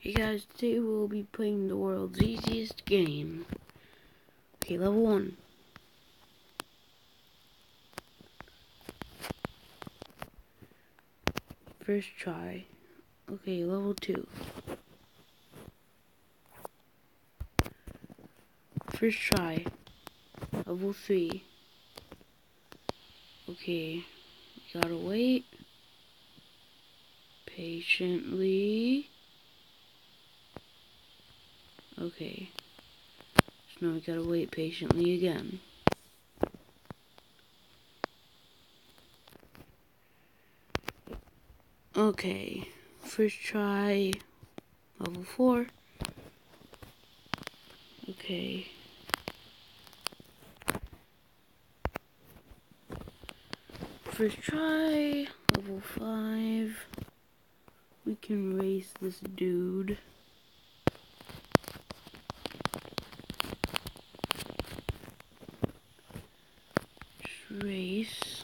Hey guys, today we'll be playing the world's easiest game. Okay, level 1. First try. Okay, level 2. First try. Level 3. Okay, gotta wait. Patiently. Okay. So now we gotta wait patiently again. Okay. First try. Level 4. Okay. First try. Level 5. We can race this dude. Race.